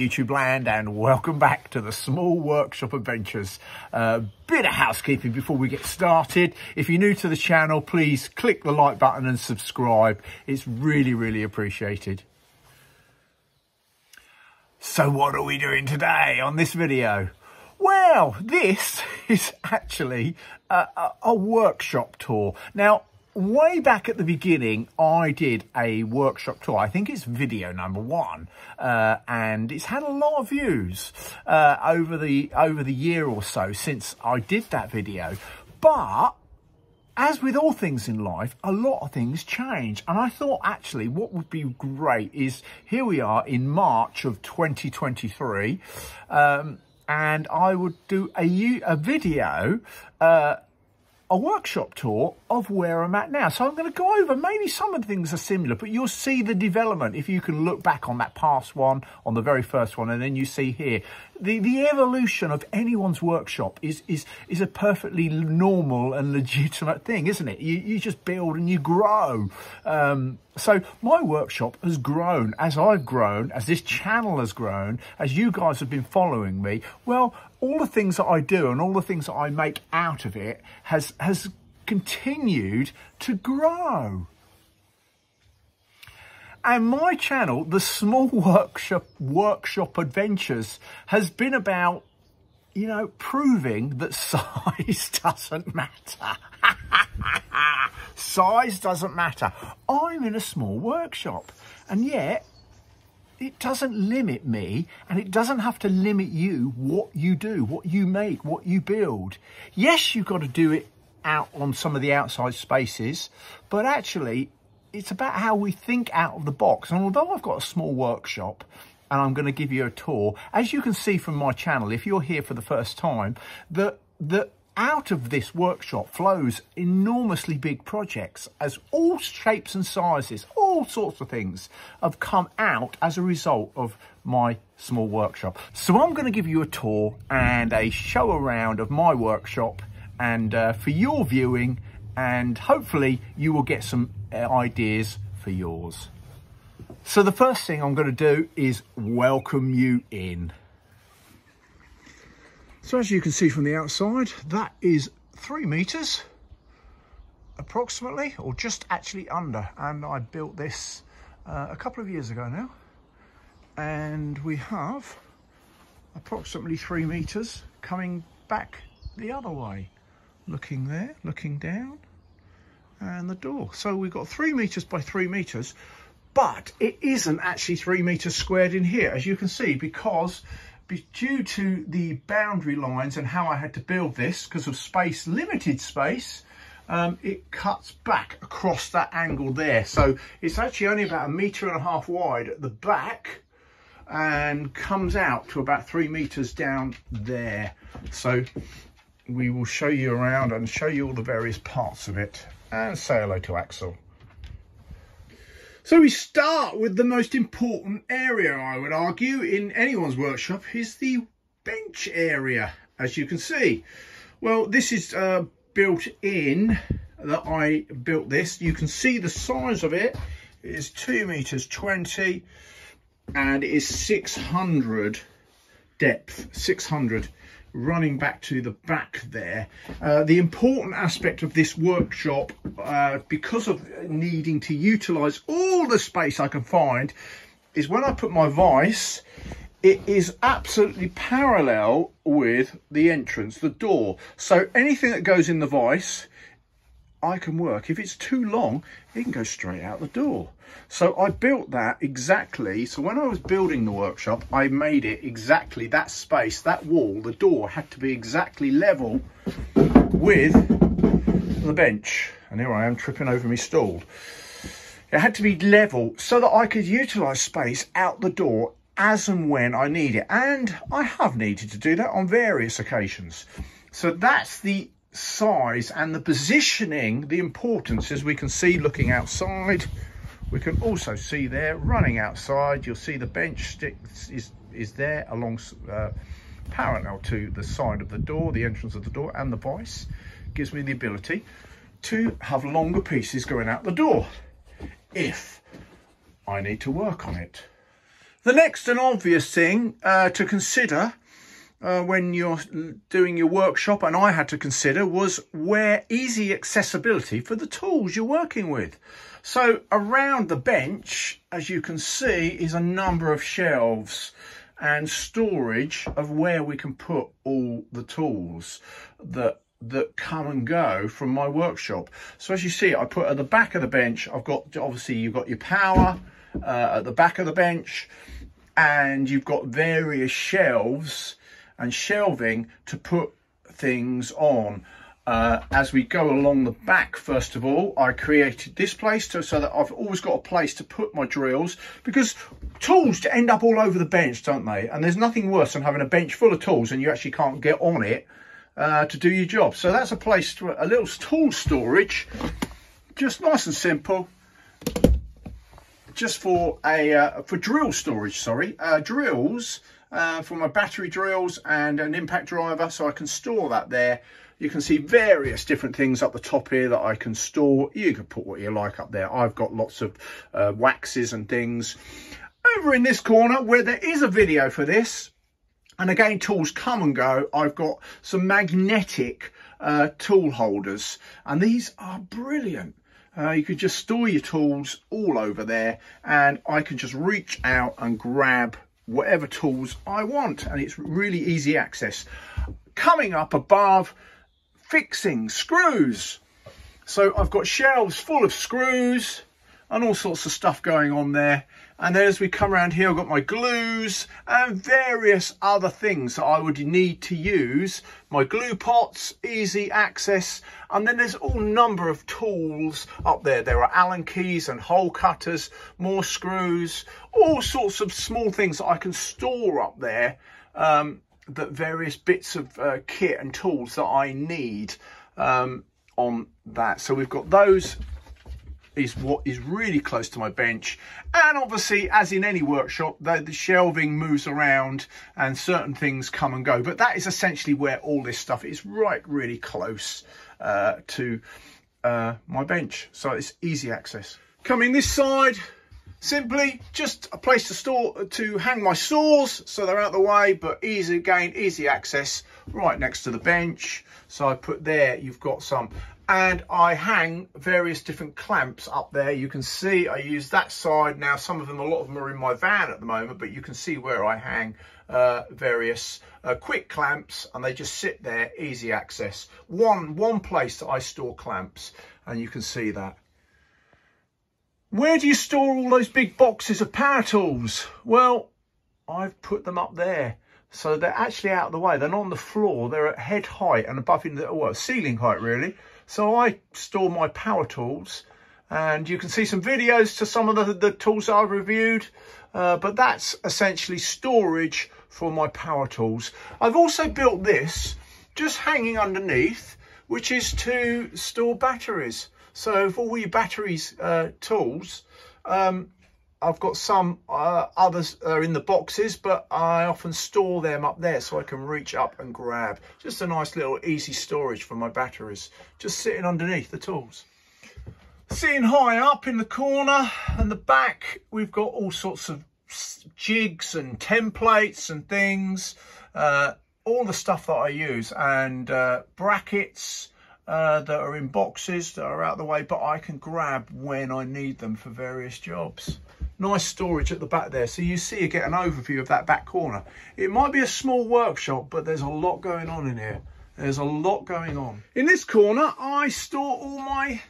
YouTube land, and welcome back to the Small Workshop Adventures. Uh, bit of housekeeping before we get started. If you're new to the channel, please click the like button and subscribe. It's really, really appreciated. So what are we doing today on this video? Well, this is actually a, a, a workshop tour. Now, way back at the beginning, I did a workshop tour. I think it's video number one, uh, and it's had a lot of views uh, over the over the year or so since I did that video. But as with all things in life, a lot of things change. And I thought actually what would be great is here we are in March of 2023. Um, and I would do a, a video uh, a workshop tour of where I'm at now. So I'm going to go over, maybe some of the things are similar, but you'll see the development if you can look back on that past one, on the very first one, and then you see here. The, the evolution of anyone's workshop is, is, is a perfectly normal and legitimate thing, isn't it? You, you just build and you grow. Um, so my workshop has grown as I've grown, as this channel has grown, as you guys have been following me. Well, all the things that I do and all the things that I make out of it has, has continued to grow. And my channel, the Small Workshop Workshop Adventures, has been about, you know, proving that size doesn't matter. size doesn't matter. I'm in a small workshop, and yet it doesn't limit me and it doesn't have to limit you what you do, what you make, what you build. Yes, you've got to do it out on some of the outside spaces, but actually it's about how we think out of the box. And although I've got a small workshop and I'm going to give you a tour, as you can see from my channel, if you're here for the first time, that, that out of this workshop flows enormously big projects as all shapes and sizes, all sorts of things have come out as a result of my small workshop. So I'm going to give you a tour and a show around of my workshop and uh, for your viewing and hopefully you will get some uh, ideas for yours. So the first thing I'm going to do is welcome you in. So as you can see from the outside, that is three meters approximately, or just actually under. And I built this uh, a couple of years ago now. And we have approximately three meters coming back the other way. Looking there, looking down, and the door. So we've got three meters by three meters, but it isn't actually three meters squared in here, as you can see, because due to the boundary lines and how I had to build this because of space, limited space, um, it cuts back across that angle there. So it's actually only about a metre and a half wide at the back and comes out to about three metres down there. So we will show you around and show you all the various parts of it and say hello to Axel. So we start with the most important area, I would argue, in anyone's workshop is the bench area, as you can see. Well, this is uh, built in that I built this. You can see the size of it is 2 meters 20 and it is 600 depth, 600 running back to the back there. Uh, the important aspect of this workshop, uh, because of needing to utilise all the space I can find, is when I put my vise, it is absolutely parallel with the entrance, the door. So anything that goes in the vise I can work. If it's too long, it can go straight out the door. So I built that exactly. So when I was building the workshop, I made it exactly that space, that wall, the door had to be exactly level with the bench. And here I am tripping over my stool. It had to be level so that I could utilise space out the door as and when I need it. And I have needed to do that on various occasions. So that's the size and the positioning, the importance, as we can see looking outside. We can also see there running outside. You'll see the bench stick is, is there along uh, parallel to the side of the door, the entrance of the door and the vise. Gives me the ability to have longer pieces going out the door if I need to work on it. The next and obvious thing uh, to consider uh, when you're doing your workshop, and I had to consider, was where easy accessibility for the tools you're working with. So around the bench, as you can see, is a number of shelves and storage of where we can put all the tools that that come and go from my workshop. So as you see, I put at the back of the bench, I've got, obviously you've got your power uh, at the back of the bench and you've got various shelves and shelving to put things on. Uh, as we go along the back, first of all, I created this place to, so that I've always got a place to put my drills because tools to end up all over the bench, don't they? And there's nothing worse than having a bench full of tools and you actually can't get on it uh, to do your job. So that's a place, to, a little tool storage, just nice and simple. Just for a uh, for drill storage, sorry, uh, drills uh, for my battery drills and an impact driver, so I can store that there. You can see various different things up the top here that I can store. You can put what you like up there. I've got lots of uh, waxes and things. Over in this corner where there is a video for this, and again, tools come and go. I've got some magnetic uh, tool holders and these are brilliant. Uh, you can just store your tools all over there and I can just reach out and grab whatever tools I want and it's really easy access. Coming up above, fixing screws. So I've got shelves full of screws and all sorts of stuff going on there. And then as we come around here, I've got my glues and various other things that I would need to use. My glue pots, easy access. And then there's all number of tools up there. There are Allen keys and hole cutters, more screws, all sorts of small things that I can store up there. Um, that various bits of uh, kit and tools that I need um, on that. So we've got those is what is really close to my bench. And obviously as in any workshop the, the, shelving moves around and certain things come and go. But that is essentially where all this stuff is right really close uh, to uh, my bench. So it's easy access. Coming this side. Simply just a place to store to hang my saws so they're out the way but easy again easy access right next to the bench. So i put there you've got some and I hang various different clamps up there. You can see I use that side. Now, some of them, a lot of them are in my van at the moment, but you can see where I hang uh, various uh, quick clamps and they just sit there, easy access. One, one place that I store clamps and you can see that. Where do you store all those big boxes of power tools? Well, I've put them up there. So they're actually out of the way. They're not on the floor. They're at head height and above in the well, ceiling height, really. So I store my power tools and you can see some videos to some of the, the tools I've reviewed, uh, but that's essentially storage for my power tools. I've also built this just hanging underneath, which is to store batteries. So for all your batteries uh, tools, um, I've got some uh, others are in the boxes, but I often store them up there so I can reach up and grab. Just a nice little easy storage for my batteries, just sitting underneath the tools. Sitting high up in the corner and the back, we've got all sorts of jigs and templates and things, uh, all the stuff that I use and uh, brackets, uh, that are in boxes that are out of the way, but I can grab when I need them for various jobs nice storage at the back there. So you see, you get an overview of that back corner. It might be a small workshop, but there's a lot going on in here. There's a lot going on. In this corner, I store all my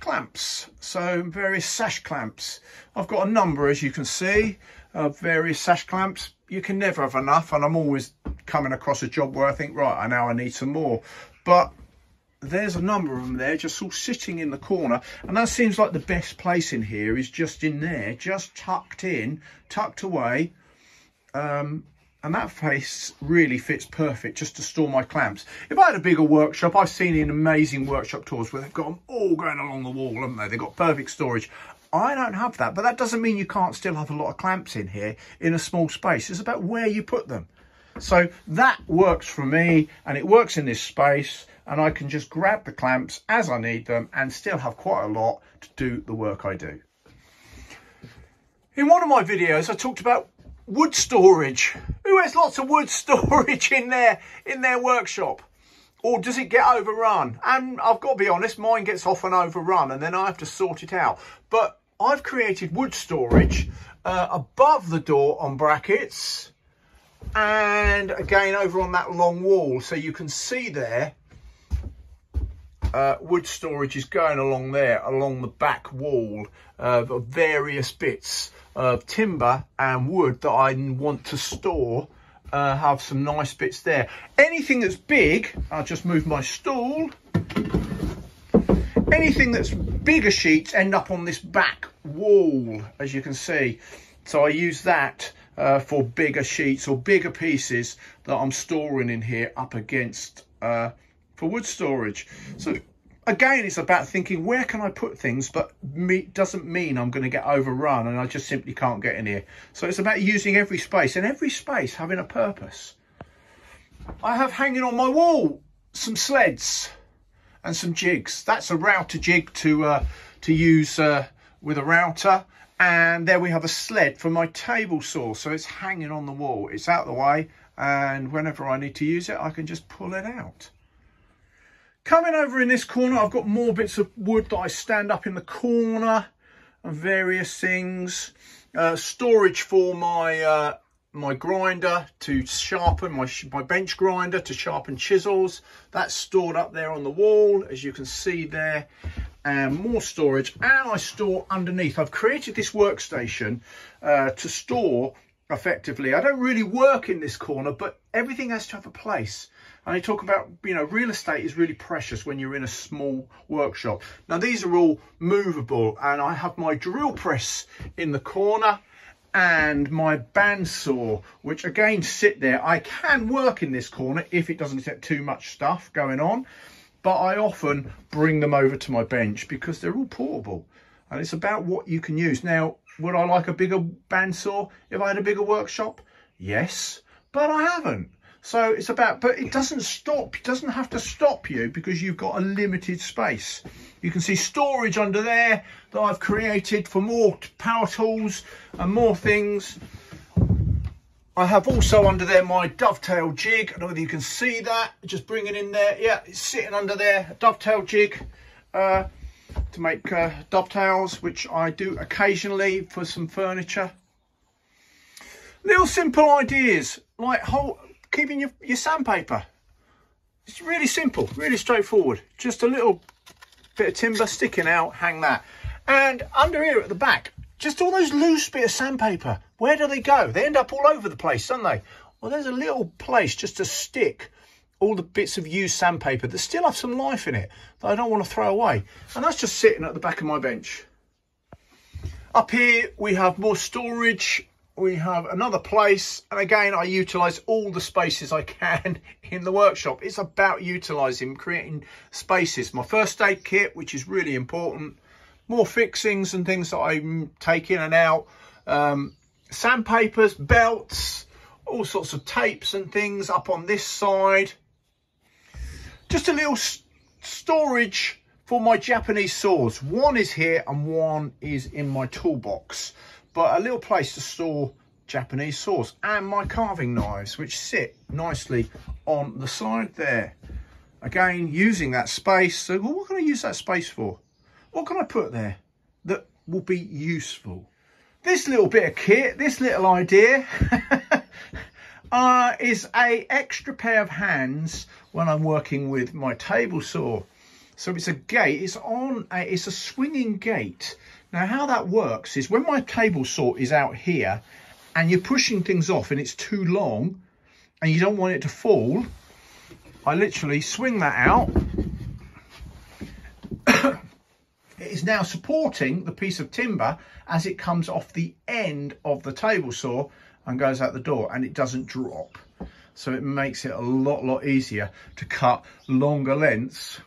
clamps. So various sash clamps. I've got a number, as you can see, of various sash clamps. You can never have enough, and I'm always coming across a job where I think, right, I now I need some more. But there's a number of them there just all sitting in the corner and that seems like the best place in here is just in there just tucked in tucked away. Um, and that face really fits perfect just to store my clamps. If i had a bigger workshop i've seen in amazing workshop tours where they've got them all going along the wall haven't they? They've got perfect storage. I don't have that, but that doesn't mean you can't still have a lot of clamps in here in a small space. It's about where you put them. So that works for me and it works in this space and I can just grab the clamps as I need them and still have quite a lot to do the work I do. In one of my videos, I talked about wood storage. Who has lots of wood storage in their in their workshop? Or does it get overrun? And I've got to be honest, mine gets often overrun and then I have to sort it out. But I've created wood storage uh, above the door on brackets and again over on that long wall so you can see there uh, wood storage is going along there along the back wall uh, of various bits of timber and wood that I want to store uh, have some nice bits there. Anything that's big I'll just move my stool. Anything that's bigger sheets end up on this back wall as you can see. So I use that uh, for bigger sheets or bigger pieces that I'm storing in here up against uh, for wood storage. So again, it's about thinking where can I put things, but me, doesn't mean I'm going to get overrun and I just simply can't get in here. So it's about using every space and every space having a purpose. I have hanging on my wall some sleds and some jigs. That's a router jig to uh, to use uh, with a router and there we have a sled for my table saw so it's hanging on the wall it's out the way and whenever I need to use it I can just pull it out coming over in this corner. I've got more bits of wood that I stand up in the corner and various things. Uh, storage for my uh, my grinder to sharpen my my bench grinder to sharpen chisels. That's stored up there on the wall as you can see there. And more storage. And I store underneath. I've created this workstation uh, to store effectively. I don't really work in this corner, but everything has to have a place. And I talk about, you know, real estate is really precious when you're in a small workshop. Now, these are all movable and I have my drill press in the corner and my bandsaw, which again sit there. I can work in this corner if it doesn't get too much stuff going on but I often bring them over to my bench because they're all portable and it's about what you can use. Now, would I like a bigger bandsaw if I had a bigger workshop? Yes, but I haven't. So it's about, but it doesn't stop, it doesn't have to stop you because you've got a limited space. You can see storage under there that I've created for more power tools and more things. I have also under there my dovetail jig. I don't know whether you can see that. Just bring it in there. Yeah, it's sitting under there. dovetail jig uh, to make uh, dovetails, which I do occasionally for some furniture. Little simple ideas like whole, keeping your, your sandpaper. It's really simple, really straightforward. Just a little bit of timber sticking out, hang that. And under here at the back, just all those loose bit of sandpaper. Where do they go? They end up all over the place, don't they? Well, there's a little place just to stick all the bits of used sandpaper that still have some life in it that I don't want to throw away. And that's just sitting at the back of my bench. Up here, we have more storage. We have another place. And again, I utilise all the spaces I can in the workshop. It's about utilising, creating spaces. My first aid kit, which is really important more fixings and things that I take in and out. Um, sandpapers, belts, all sorts of tapes and things up on this side. Just a little storage for my Japanese saws. One is here and one is in my toolbox. But a little place to store Japanese saws and my carving knives, which sit nicely on the side there. Again, using that space. So well, what can I use that space for? what can I put there that will be useful? This little bit of kit, this little idea, uh, is a extra pair of hands when I'm working with my table saw. So it's a gate, it's on, a, it's a swinging gate. Now how that works is when my table saw is out here and you're pushing things off and it's too long and you don't want it to fall, I literally swing that out it is now supporting the piece of timber as it comes off the end of the table saw and goes out the door and it doesn't drop. So it makes it a lot, lot easier to cut longer lengths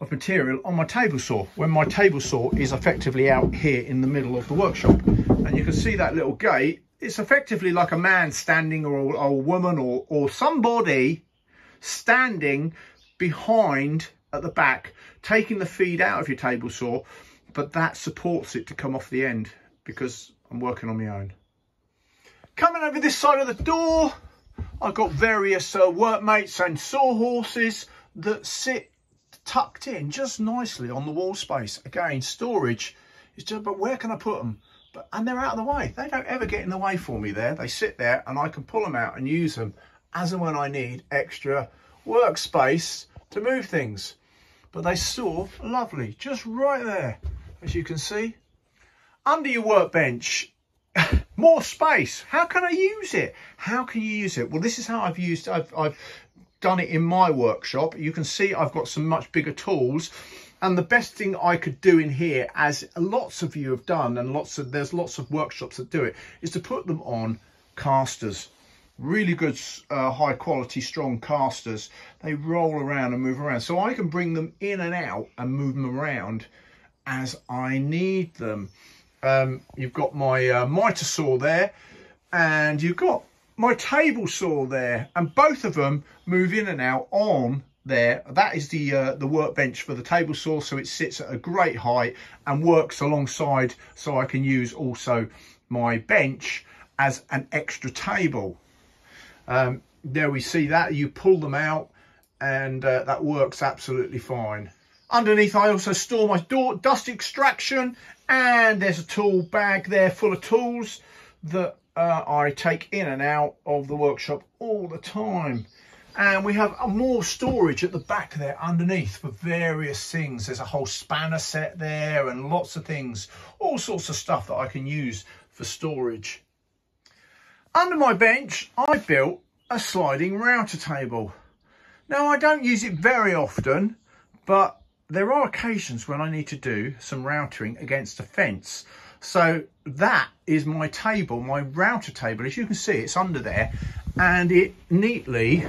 of material on my table saw when my table saw is effectively out here in the middle of the workshop. And you can see that little gate. It's effectively like a man standing or a, or a woman or, or somebody standing behind at the back, taking the feed out of your table saw, but that supports it to come off the end because I'm working on my own. Coming over this side of the door, I've got various uh, workmates and sawhorses that sit tucked in just nicely on the wall space. Again, storage is just, but where can I put them? But, and they're out of the way. They don't ever get in the way for me there. They sit there and I can pull them out and use them as and when I need extra workspace to move things. But they store lovely, just right there, as you can see. Under your workbench, more space. How can I use it? How can you use it? Well, this is how I've used, I've, I've done it in my workshop. You can see I've got some much bigger tools. And the best thing I could do in here, as lots of you have done, and lots of there's lots of workshops that do it, is to put them on casters. Really good, uh, high quality, strong casters. They roll around and move around. So I can bring them in and out and move them around as I need them. Um, you've got my uh, miter saw there, and you've got my table saw there and both of them move in and out on there. That is the uh, the workbench for the table saw so it sits at a great height and works alongside so I can use also my bench as an extra table. Um, there we see that. You pull them out and uh, that works absolutely fine underneath I also store my dust extraction and there's a tool bag there full of tools that uh, I take in and out of the workshop all the time. And we have more storage at the back there underneath for various things. There's a whole spanner set there and lots of things, all sorts of stuff that I can use for storage. Under my bench, I built a sliding router table. Now, I don't use it very often, but there are occasions when I need to do some routering against a fence. So that is my table, my router table. As you can see, it's under there and it neatly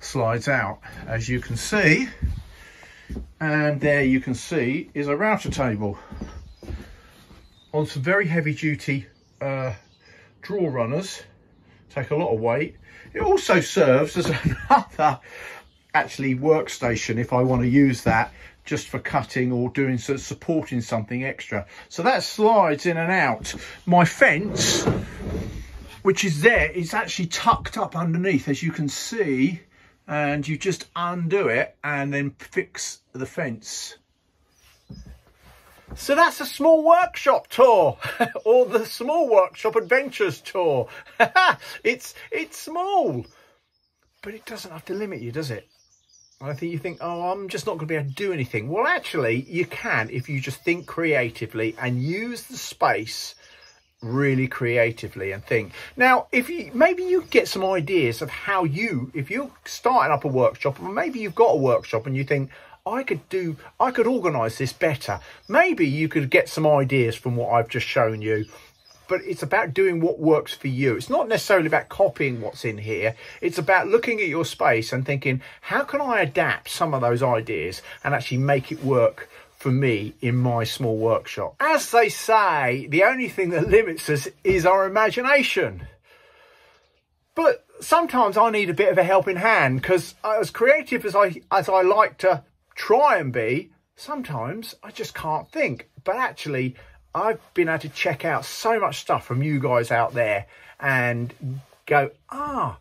slides out, as you can see. And there you can see is a router table on some very heavy duty uh, draw runners. Take a lot of weight. It also serves as another actually workstation if I want to use that just for cutting or doing so supporting something extra. So that slides in and out. My fence which is there is actually tucked up underneath as you can see and you just undo it and then fix the fence. So that's a small workshop tour or the small workshop adventures tour. It's it's small but it doesn't have to limit you does it I think you think, oh, I'm just not going to be able to do anything. Well, actually, you can if you just think creatively and use the space really creatively and think. Now, if you maybe you get some ideas of how you, if you're starting up a workshop, or maybe you've got a workshop and you think, I could do, I could organise this better. Maybe you could get some ideas from what I've just shown you but it's about doing what works for you. It's not necessarily about copying what's in here. It's about looking at your space and thinking, how can I adapt some of those ideas and actually make it work for me in my small workshop? As they say, the only thing that limits us is our imagination. But sometimes I need a bit of a helping hand because as creative as I as I like to try and be, sometimes I just can't think. But actually, I've been able to check out so much stuff from you guys out there and go, ah,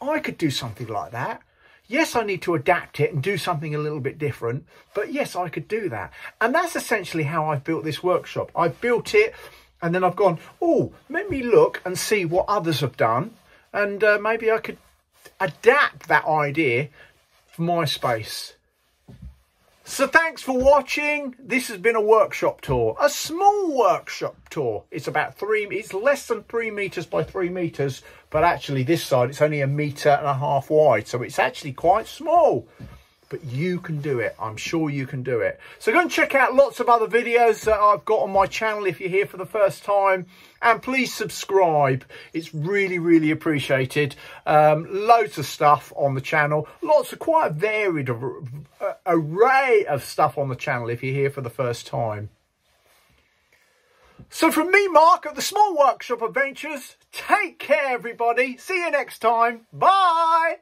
I could do something like that. Yes, I need to adapt it and do something a little bit different, but yes, I could do that. And that's essentially how I've built this workshop. I've built it and then I've gone, oh, let me look and see what others have done. And uh, maybe I could adapt that idea for my space. So thanks for watching. This has been a workshop tour, a small workshop tour. It's about three, it's less than three meters by three meters, but actually this side, it's only a meter and a half wide. So it's actually quite small but you can do it. I'm sure you can do it. So go and check out lots of other videos that I've got on my channel if you're here for the first time. And please subscribe. It's really, really appreciated. Um, loads of stuff on the channel. Lots of quite a varied array of stuff on the channel if you're here for the first time. So from me, Mark, at the Small Workshop Adventures, take care, everybody. See you next time. Bye.